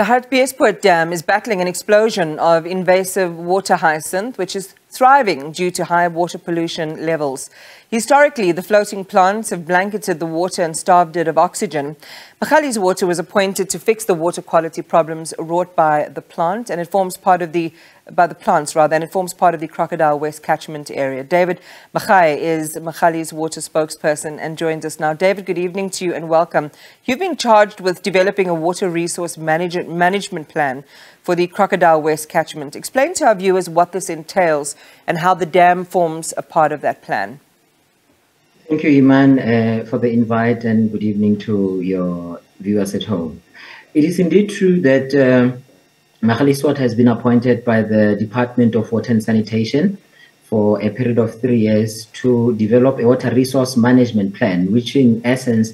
The Hartbeespoort Dam is battling an explosion of invasive water hyacinth, which is thriving due to high water pollution levels. Historically, the floating plants have blanketed the water and starved it of oxygen. Magalies Water was appointed to fix the water quality problems wrought by the plant, and it forms part of the by the plants rather, and it forms part of the Crocodile West catchment area. David Magae is Magalies Water spokesperson and joins us now. David, good evening to you and welcome. You've been charged with developing a water resource manage management plan for the Crocodile West catchment. Explain to our viewers what this entails and how the dam forms a part of that plan. Thank you, Iman, uh, for the invite and good evening to your viewers at home. It is indeed true that uh, Magalies has been appointed by the Department of Water and Sanitation for a period of three years to develop a water resource management plan, which in essence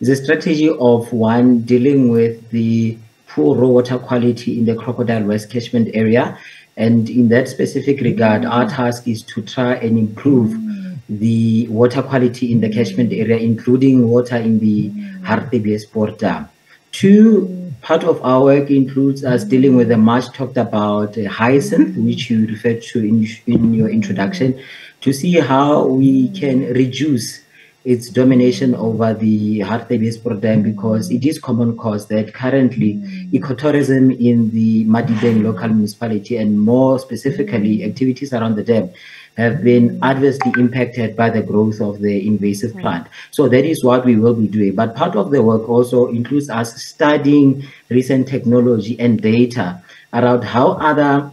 is a strategy of one dealing with the poor raw water quality in the Crocodile West catchment area. And in that specific regard, our mm. task is to try and improve mm. the water quality in the catchment area, including water in the mm. Hartbeespoort Dam. Two part of our work includes us dealing with the much talked about hyacinth, which you referred to in, in your introduction, to see how we can reduce its domination over the Hartbeespoort Dam because it is common cause that currently ecotourism in the Madibeng local municipality and more specifically activities around the dam have been adversely impacted by the growth of the invasive plant. So that is what we will be doing. But part of the work also includes us studying recent technology and data around how other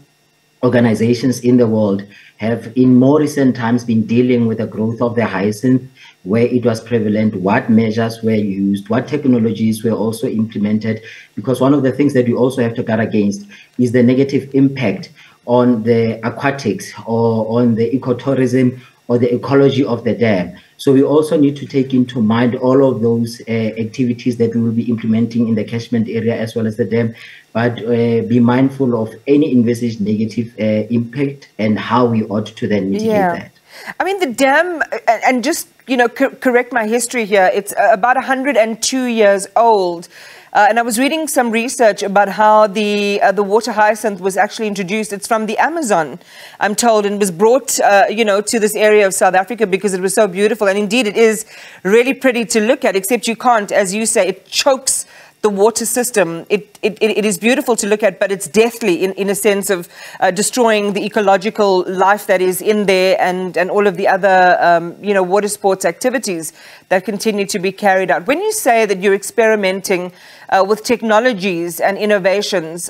organizations in the world have in more recent times been dealing with the growth of the hyacinth where it was prevalent, what measures were used, what technologies were also implemented, because one of the things that we also have to guard against is the negative impact on the aquatics or on the ecotourism or the ecology of the dam. So we also need to take into mind all of those uh, activities that we will be implementing in the catchment area as well as the dam, but uh, be mindful of any envisaged negative uh, impact and how we ought to then mitigate yeah. that. I mean, the dam, and just, you know, co correct my history here, it's about 102 years old. Uh, and I was reading some research about how the uh, the water hyacinth was actually introduced. It's from the Amazon, I'm told, and was brought, uh, you know, to this area of South Africa because it was so beautiful. And indeed, it is really pretty to look at. Except you can't, as you say, it chokes the water system, it, it, it is beautiful to look at, but it's deathly in, in a sense of uh, destroying the ecological life that is in there and, and all of the other, um, you know, water sports activities that continue to be carried out. When you say that you're experimenting uh, with technologies and innovations,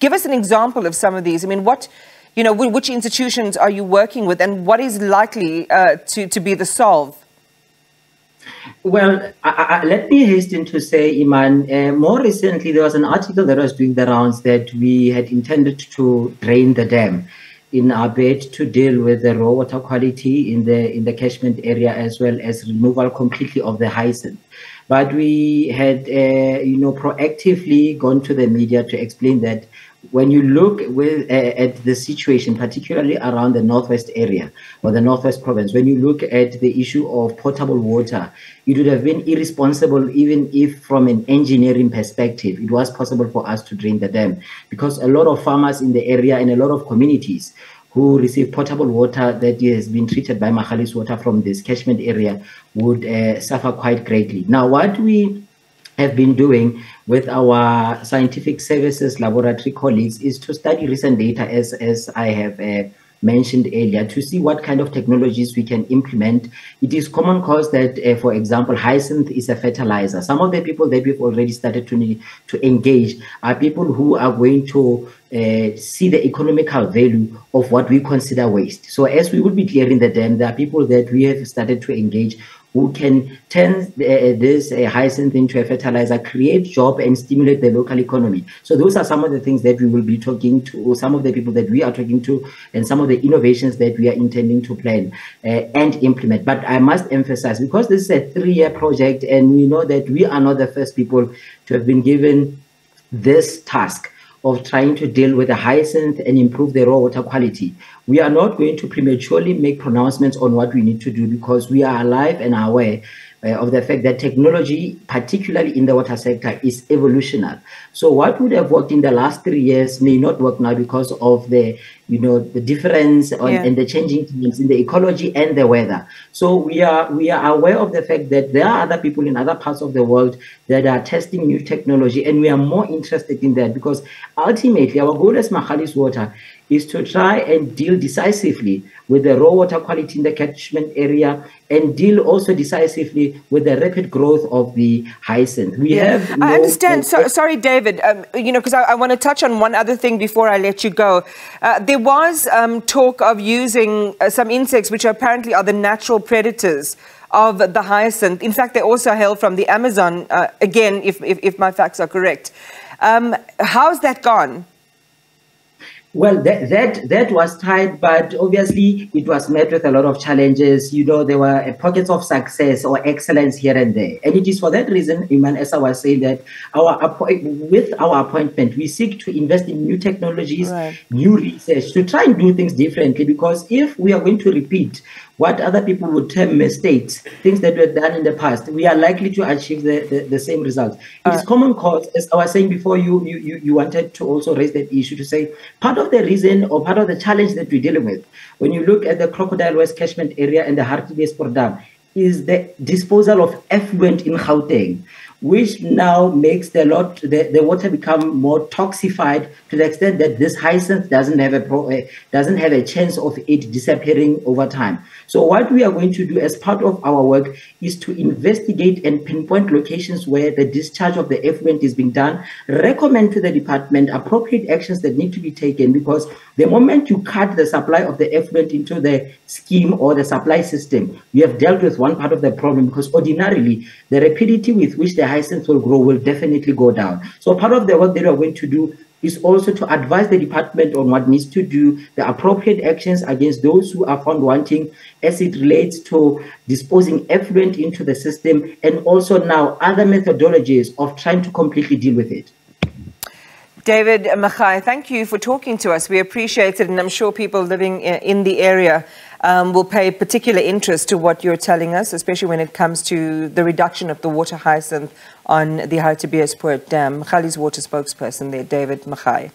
give us an example of some of these. I mean, what, you know, which institutions are you working with and what is likely uh, to, to be the solve? Well, I, I, let me hasten to say, Iman, uh, more recently there was an article that was doing the rounds that we had intended to drain the dam in our to deal with the raw water quality in the in the catchment area as well as removal completely of the hyacinth. But we had, uh, you know, proactively gone to the media to explain that when you look with, uh, at the situation, particularly around the northwest area or the northwest province, when you look at the issue of potable water, it would have been irresponsible, even if from an engineering perspective, it was possible for us to drain the dam, because a lot of farmers in the area and a lot of communities who receive potable water that has been treated by Magalies water from this catchment area would uh, suffer quite greatly. Now, what we have been doing with our scientific services laboratory colleagues is to study recent data as, as I have uh, mentioned earlier to see what kind of technologies we can implement. It is common cause that, uh, for example, hyacinth is a fertilizer. Some of the people that we've already started to, to engage are people who are going to uh, see the economical value of what we consider waste. So as we would be clearing the dam, there are people that we have started to engage who can turn the, this uh, hyacinth into a fertilizer, create job and stimulate the local economy. So those are some of the things that we will be talking to, some of the people that we are talking to, and some of the innovations that we are intending to plan uh, and implement. But I must emphasize, because this is a three-year project, and we know that we are not the first people to have been given this task of trying to deal with the hyacinth and improve the raw water quality. We are not going to prematurely make pronouncements on what we need to do because we are alive and aware uh, of the fact that technology, particularly in the water sector, is evolutionary. So what would have worked in the last three years may not work now because of the you know the difference on, yeah. and the changing things in the ecology and the weather so we are we are aware of the fact that there are other people in other parts of the world that are testing new technology and we are more interested in that because ultimately our goal as Magalies Water is to try and deal decisively with the raw water quality in the catchment area and deal also decisively with the rapid growth of the hyacinth. We yeah. have. No I understand. So, sorry, David. Um, you know, because I, I want to touch on one other thing before I let you go. Uh, there was um, talk of using uh, some insects which apparently are the natural predators of the hyacinth. In fact, they also hail from the Amazon. Uh, again, if, if, if my facts are correct. Um, how's that gone? Well, that, that that was tried, but obviously it was met with a lot of challenges. You know, there were uh, pockets of success or excellence here and there, and it is for that reason, Iman, as I was saying, that our with our appointment, we seek to invest in new technologies, right. new research, to try and do things differently. Because if we are going to repeat what other people would term mistakes, things that were done in the past, we are likely to achieve the, the, the same results. It is uh, common cause, as I was saying before, you, you, you wanted to also raise that issue to say part of the reason or part of the challenge that we're dealing with, when you look at the Crocodile West catchment area and the Hartbeespoort Dam, is the disposal of effluent in Gauteng which now makes the lot the, the water become more toxified to the extent that this hyacinth doesn't have a pro, uh, doesn't have a chance of it disappearing over time. So what we are going to do as part of our work is to investigate and pinpoint locations where the discharge of the effluent is being done, recommend to the department appropriate actions that need to be taken because the moment you cut the supply of the effluent into the scheme or the supply system, you have dealt with one part of the problem because ordinarily the rapidity with which the hyacinth will grow will definitely go down. So part of the work that we are going to do is also to advise the department on what needs to do, the appropriate actions against those who are found wanting as it relates to disposing effluent into the system, and also now other methodologies of trying to completely deal with it. David Magae, thank you for talking to us. We appreciate it, and I'm sure people living in the area um, will pay particular interest to what you're telling us, especially when it comes to the reduction of the water hyacinth on the Hartbeespoort Dam. Magalies Water spokesperson there, David Magae.